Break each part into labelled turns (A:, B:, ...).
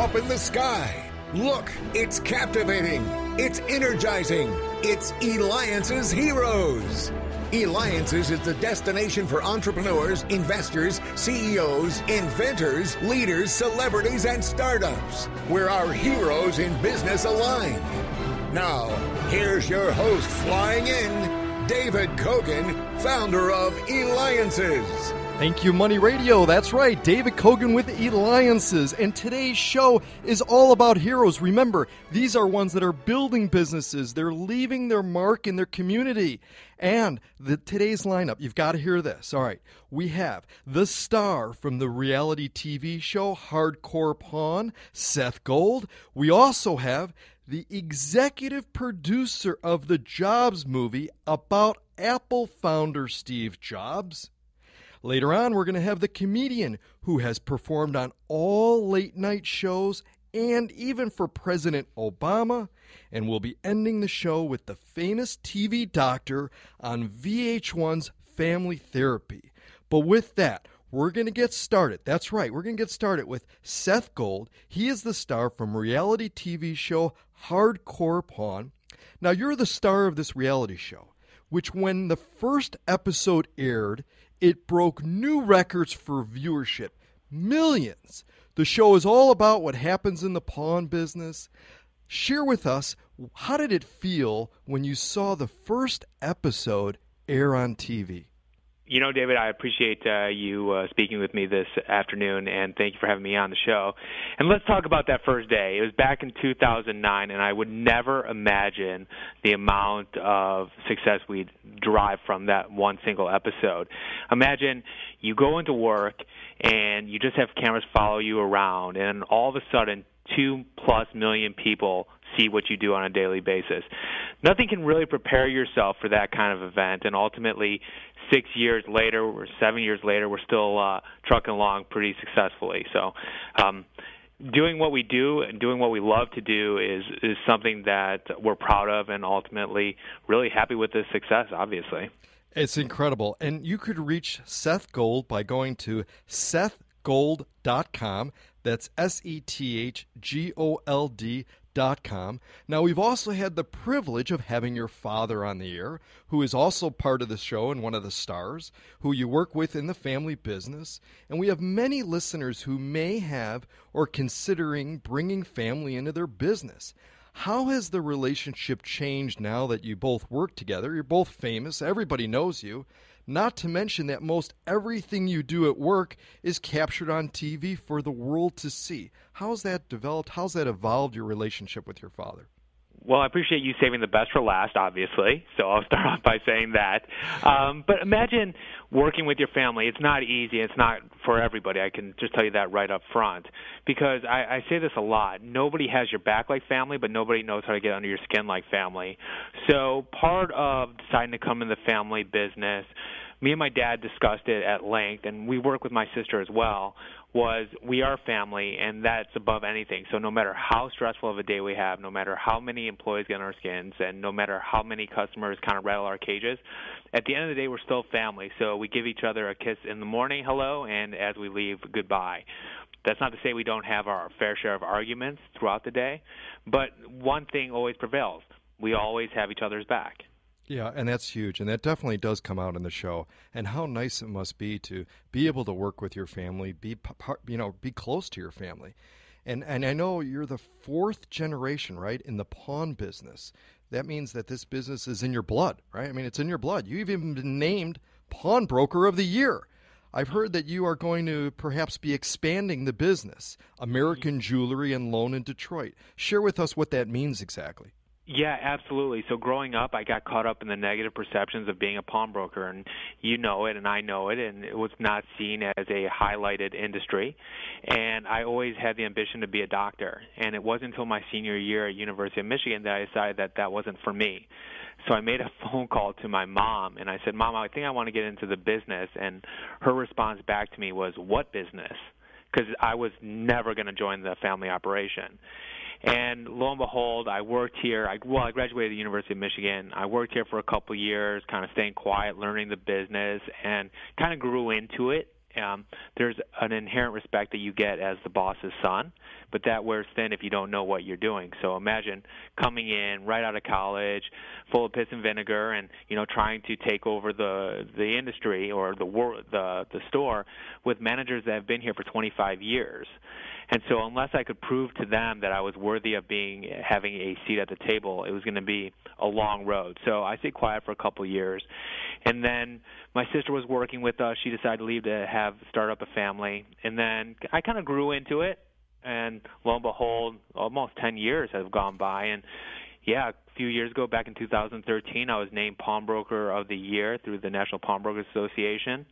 A: up in the sky. Look, it's captivating, it's energizing, it's Eliances Heroes. Eliances is the destination for entrepreneurs, investors, CEOs, inventors, leaders, celebrities, and startups, where our heroes in business align. Now, here's your host flying in, David Cogan, founder of Eliances.
B: Thank you, Money Radio. That's right, David Cogan with Eliances. And today's show is all about heroes. Remember, these are ones that are building businesses, they're leaving their mark in their community. And the, today's lineup, you've got to hear this. All right, we have the star from the reality TV show Hardcore Pawn, Seth Gold. We also have the executive producer of the Jobs movie about Apple founder Steve Jobs. Later on, we're going to have the comedian who has performed on all late night shows and even for President Obama. And we'll be ending the show with the famous TV doctor on VH1's Family Therapy. But with that, we're going to get started. That's right, we're going to get started with Seth Gold. He is the star from reality TV show Hardcore Pawn. Now, you're the star of this reality show, which, when the first episode aired, it broke new records for viewership millions. The show is all about what happens in the pawn business. Share with us how did it feel when you saw the first episode air on TV?
C: You know, David, I appreciate uh, you uh, speaking with me this afternoon, and thank you for having me on the show. And let's talk about that first day. It was back in 2009, and I would never imagine the amount of success we'd derive from that one single episode. Imagine you go into work, and you just have cameras follow you around, and all of a sudden, two plus million people see what you do on a daily basis. Nothing can really prepare yourself for that kind of event, and ultimately, six years later or seven years later, we're still uh, trucking along pretty successfully. So. Um, doing what we do and doing what we love to do is is something that we're proud of and ultimately really happy with the success obviously
B: it's incredible and you could reach Seth Gold by going to sethgold.com that's S E T H G O L D Com. Now, we've also had the privilege of having your father on the air, who is also part of the show and one of the stars, who you work with in the family business. And we have many listeners who may have or considering bringing family into their business. How has the relationship changed now that you both work together? You're both famous, everybody knows you. Not to mention that most everything you do at work is captured on TV for the world to see. How's that developed? How's that evolved your relationship with your father?
C: Well, I appreciate you saving the best for last, obviously. So I'll start off by saying that. Um, but imagine working with your family. It's not easy. It's not for everybody. I can just tell you that right up front. Because I, I say this a lot. Nobody has your back like family, but nobody knows how to get under your skin like family. So part of deciding to come in the family business me and my dad discussed it at length, and we work with my sister as well. Was we are family, and that's above anything. So no matter how stressful of a day we have, no matter how many employees get on our skins, and no matter how many customers kind of rattle our cages, at the end of the day, we're still family. So we give each other a kiss in the morning, hello, and as we leave, goodbye. That's not to say we don't have our fair share of arguments throughout the day, but one thing always prevails: we always have each other's back.
B: Yeah, and that's huge, and that definitely does come out in the show. And how nice it must be to be able to work with your family, be you know, be close to your family. And and I know you're the fourth generation, right, in the pawn business. That means that this business is in your blood, right? I mean, it's in your blood. You've even been named pawnbroker of the year. I've heard that you are going to perhaps be expanding the business, mm-hmm. American Jewelry and Loan in Detroit. Share with us what that means exactly.
C: Yeah, absolutely. So growing up, I got caught up in the negative perceptions of being a pawnbroker, and you know it, and I know it, and it was not seen as a highlighted industry. And I always had the ambition to be a doctor, and it wasn't until my senior year at University of Michigan that I decided that that wasn't for me. So I made a phone call to my mom, and I said, "Mom, I think I want to get into the business." And her response back to me was, "What business?" Because I was never going to join the family operation. And lo and behold, I worked here. I, well, I graduated the University of Michigan. I worked here for a couple years, kind of staying quiet, learning the business, and kind of grew into it um, there's an inherent respect that you get as the boss's son, but that wears thin if you don't know what you're doing. So imagine coming in right out of college, full of piss and vinegar, and you know trying to take over the the industry or the wor- the the store with managers that have been here for 25 years. And so, unless I could prove to them that I was worthy of being having a seat at the table, it was going to be a long road. So I stayed quiet for a couple of years, and then my sister was working with us. She decided to leave to have start up a family, and then I kind of grew into it. And lo and behold, almost 10 years have gone by, and yeah, a few years ago, back in 2013, I was named Pawnbroker of the Year through the National Pawnbrokers Association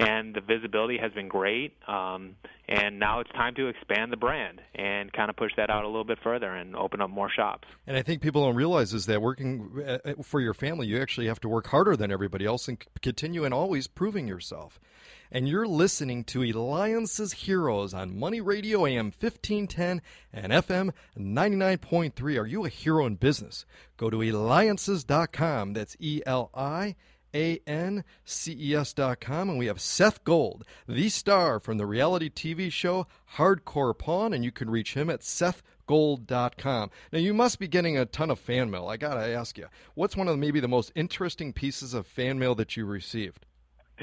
C: and the visibility has been great. Um, and now it's time to expand the brand and kind of push that out a little bit further and open up more shops.
B: And I think people don't realize is that working uh, uh, for your family, you actually have to work harder than everybody else and continue and always proving yourself. And you're listening to Eliances Heroes on Money Radio AM 1510 and FM 99.3. Are you a hero in business? Go to eliances.com. That's E L I a-N-C-E-S.com, and we have Seth Gold, the star from the reality TV show Hardcore Pawn, and you can reach him at sethgold.com. Now, you must be getting a ton of fan mail. I got to ask you, what's one of maybe the most interesting pieces of fan mail that you received?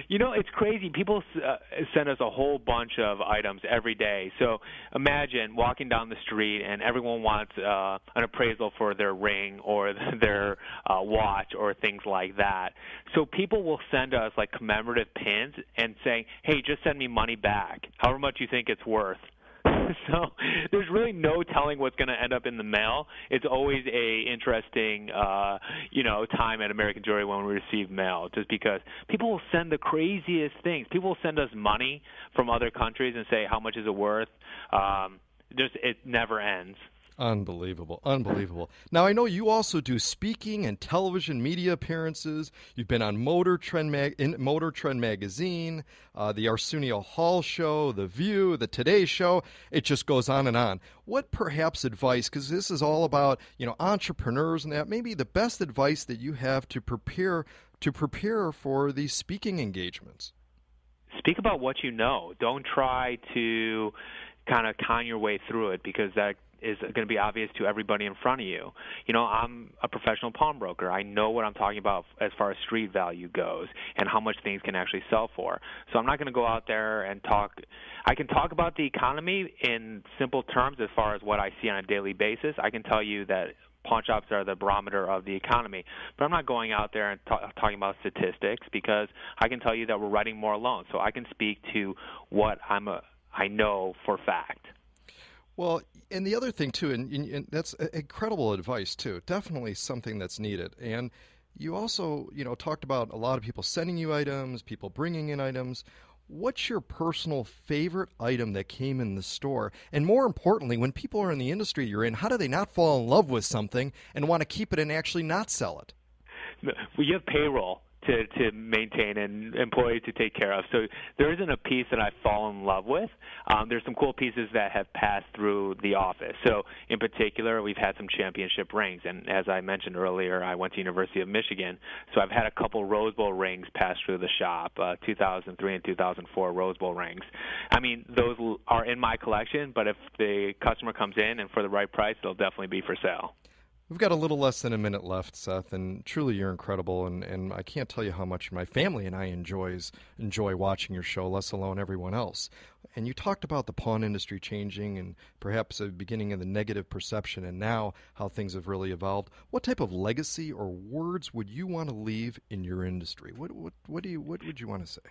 C: You know, it's crazy. People uh, send us a whole bunch of items every day. So imagine walking down the street and everyone wants uh, an appraisal for their ring or their uh, watch or things like that. So people will send us like commemorative pins and saying, "Hey, just send me money back, however much you think it's worth." so there's really no telling what's going to end up in the mail. It's always a interesting, uh, you know, time at American Jewelry when we receive mail, just because people will send the craziest things. People will send us money from other countries and say, "How much is it worth?" Um, just it never ends.
B: Unbelievable. Unbelievable. Now, I know you also do speaking and television media appearances. You've been on Motor Trend, Mag- in Motor Trend Magazine, uh, the Arsenio Hall Show, The View, The Today Show. It just goes on and on. What perhaps advice, because this is all about, you know, entrepreneurs and that, maybe the best advice that you have to prepare to prepare for these speaking engagements?
C: Speak about what you know. Don't try to kind of con your way through it because that is going to be obvious to everybody in front of you. You know, I'm a professional pawnbroker. I know what I'm talking about as far as street value goes and how much things can actually sell for. So I'm not going to go out there and talk. I can talk about the economy in simple terms as far as what I see on a daily basis. I can tell you that pawn shops are the barometer of the economy. But I'm not going out there and ta- talking about statistics because I can tell you that we're writing more loans. So I can speak to what I'm a, I know for fact.
B: Well, and the other thing too, and, and, that's incredible advice too. Definitely something that's needed. And you also, you know, talked about a lot of people sending you items, people bringing in items. What's your personal favorite item that came in the store? And more importantly, when people are in the industry you're in, how do they not fall in love with something and want to keep it and actually not sell it?
C: We have payroll to to maintain and employees to take care of. So there isn't a piece that I fall in love with. Um, there's some cool pieces that have passed through the office. So in particular, we've had some championship rings, and as I mentioned earlier, I went to University of Michigan, so I've had a couple Rose Bowl rings pass through the shop, uh, 2003 and 2004 Rose Bowl rings. I mean, those are in my collection, but if the customer comes in and for the right price, they'll definitely be for sale.
B: We've got a little less than a minute left, Seth, and truly you're incredible. And, and I can't tell you how much my family and I enjoys enjoy watching your show, less alone everyone else. And you talked about the pawn industry changing and perhaps a beginning of the negative perception, and now how things have really evolved. What type of legacy or words would you want to leave in your industry? What what what do you what would you want to say?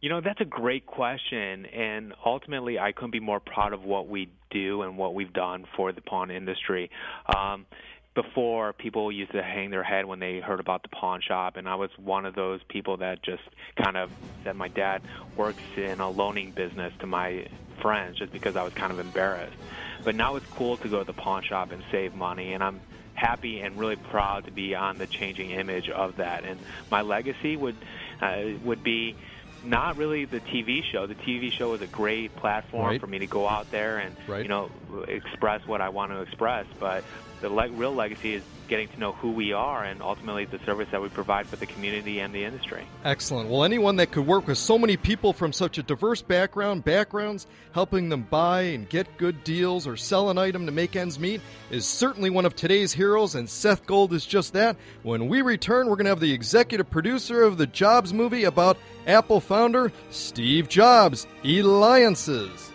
C: You know, that's a great question. And ultimately, I couldn't be more proud of what we do and what we've done for the pawn industry. Um, before people used to hang their head when they heard about the pawn shop and I was one of those people that just kind of said my dad works in a loaning business to my friends just because I was kind of embarrassed. But now it's cool to go to the pawn shop and save money and I'm happy and really proud to be on the changing image of that and my legacy would uh, would be not really the TV show. The TV show is a great platform
B: right.
C: for me to go out there and
B: right.
C: you know express what I want to express. But the le- real legacy is getting to know who we are and ultimately the service that we provide for the community and the industry.
B: Excellent. Well, anyone that could work with so many people from such a diverse background, backgrounds, helping them buy and get good deals or sell an item to make ends meet is certainly one of today's heroes, and Seth Gold is just that. When we return, we're going to have the executive producer of the Jobs movie about Apple founder Steve Jobs, Eliances.